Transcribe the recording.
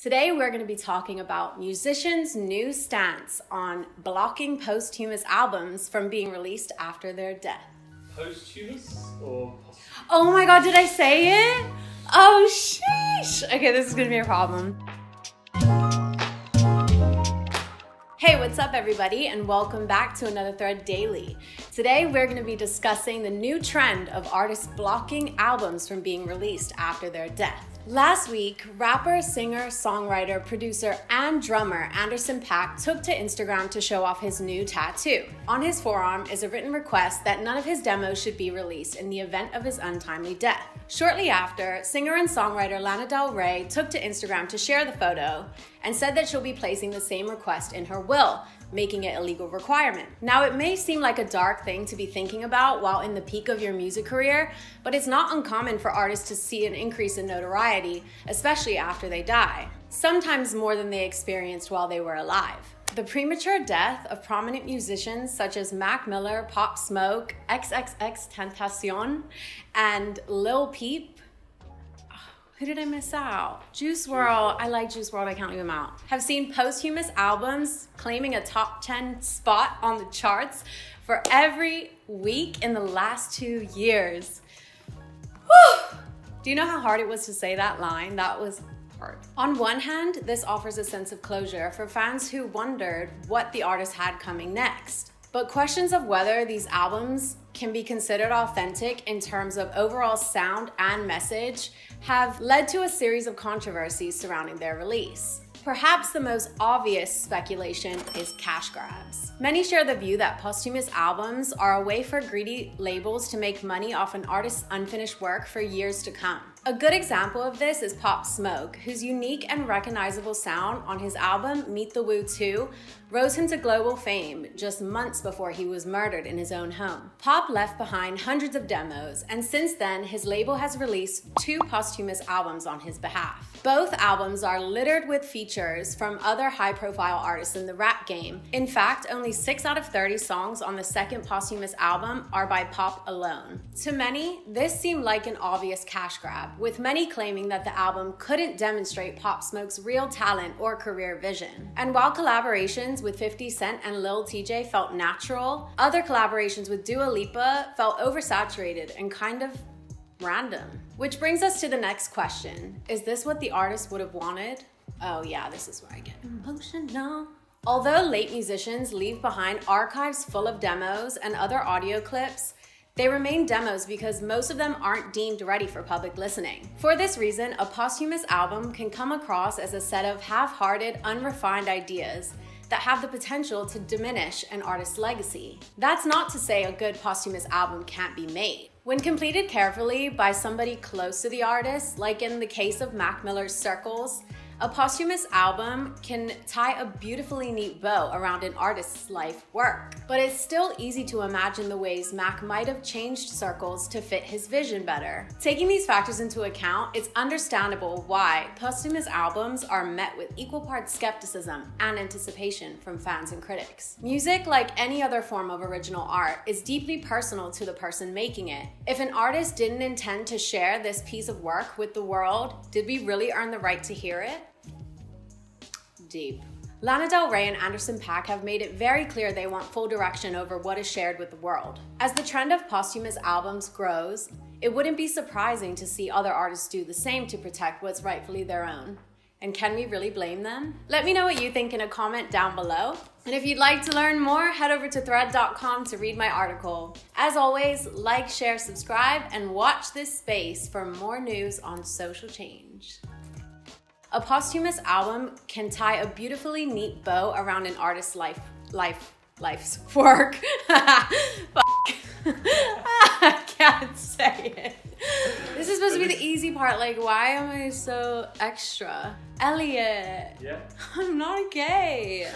Today, we're going to be talking about musicians' new stance on blocking posthumous albums from being released after their death. Posthumous or Oh my god, did I say it? Oh, sheesh. Okay, this is going to be a problem. Hey, what's up, everybody, and welcome back to another Thred Daily. Today, we're going to be discussing the new trend of artists blocking albums from being released after their death. Last week, rapper, singer, songwriter, producer, and drummer Anderson .Paak took to Instagram to show off his new tattoo. On his forearm is a written request that none of his demos should be released in the event of his untimely death. Shortly after, singer and songwriter Lana Del Rey took to Instagram to share the photo and said that she'll be placing the same request in her will, making it a legal requirement. Now, it may seem like a dark thing to be thinking about while in the peak of your music career, but it's not uncommon for artists to see an increase in notoriety, especially after they die, sometimes more than they experienced while they were alive. The premature death of prominent musicians such as Mac Miller, Pop Smoke, XXXTentacion, and Lil Peep who did I miss out? Juice WRLD. I like Juice WRLD. I can't leave him out. Have seen posthumous albums claiming a top 10 spot on the charts for every week in the last two years. Whew. Do you know how hard it was to say that line? That was hard. On one hand, this offers a sense of closure for fans who wondered what the artist had coming next. But questions of whether these albums can be considered authentic in terms of overall sound and message have led to a series of controversies surrounding their release. Perhaps the most obvious speculation is cash grabs. Many share the view that posthumous albums are a way for greedy labels to make money off an artist's unfinished work for years to come. A good example of this is Pop Smoke, whose unique and recognizable sound on his album Meet the Woo 2 rose him to global fame just months before he was murdered in his own home. Pop left behind hundreds of demos, and since then, his label has released two posthumous albums on his behalf. Both albums are littered with features from other high profile artists in the rap game. In fact, only 6 out of 30 songs on the second posthumous album are by Pop alone. To many, this seemed like an obvious cash grab with many claiming that the album couldn't demonstrate Pop Smoke's real talent or career vision. And while collaborations with 50 Cent and Lil Tjay felt natural, other collaborations with Dua Lipa felt oversaturated and kind of random. Which brings us to the next question Is this what the artist would have wanted? Oh, yeah, this is where I get emotional. Although late musicians leave behind archives full of demos and other audio clips, they remain demos because most of them aren't deemed ready for public listening. For this reason, a posthumous album can come across as a set of half hearted, unrefined ideas that have the potential to diminish an artist's legacy. That's not to say a good posthumous album can't be made. When completed carefully by somebody close to the artist, like in the case of Mac Miller's Circles, a posthumous album can tie a beautifully neat bow around an artist's life work, but it's still easy to imagine the ways Mac might have changed circles to fit his vision better. Taking these factors into account, it's understandable why posthumous albums are met with equal parts skepticism and anticipation from fans and critics. Music, like any other form of original art, is deeply personal to the person making it. If an artist didn't intend to share this piece of work with the world, did we really earn the right to hear it? Deep. Lana Del Rey and Anderson .Paak have made it very clear they want full direction over what is shared with the world. As the trend of posthumous albums grows, it wouldn't be surprising to see other artists do the same to protect what's rightfully their own. And can we really blame them? Let me know what you think in a comment down below. And if you'd like to learn more, head over to thred.com to read my article. As always, like, share, subscribe, and watch this space for more news on social change. A posthumous album can tie a beautifully neat bow around an artist's life, life, life's work. I can't say it. This is supposed to be the easy part. Like, why am I so extra? Elliot. Yeah. I'm not gay.